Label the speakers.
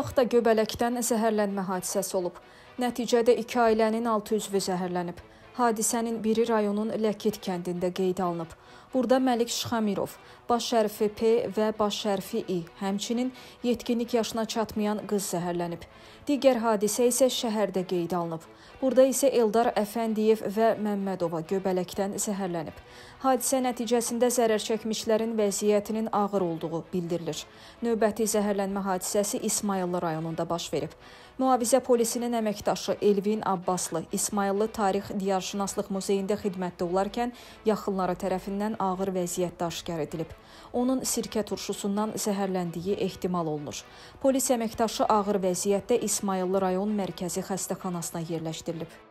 Speaker 1: Qazaxda göbələkdən zəhərlənmə hadisəsi olub. Nəticədə 2 ailənin 6 üzvü zəhərlənib. Hadisənin biri rayonun Ləkit kəndində qeydə alınıb. Burada Məlik Şxamirov, baş şərfi P və baş şərfi İ, həmçinin yetkinlik yaşına çatmayan qız zəhərlənib. Digər hadisə isə şəhərdə qeydə alınıb. Burada isə Eldar Əfəndiyev və Məmmədova göbələkdən zəhərlənib. Hadisə nəticəsində zərər çəkmişlərin vəziyyətinin ağır olduğu bildirilir. Növbəti zəhərlənmə hadisəsi İsmayıllı rayonunda baş verib. Mühafizə polisinin əməkdaşı Elvin Abbaslı İsmayıllı Tarix Diyarşünaslıq Muzeyində xidmətdə olarkən yaxınları tərəfindən ağır vəziyyətdə aşkar edilib. Onun sirkə turşusundan zəhərləndiyi ehtimal olunur. Polis əməkdaşı ağır vəziyyətdə İsmayıllı rayon mərkəzi xəstəxanasına yerləşdirilib.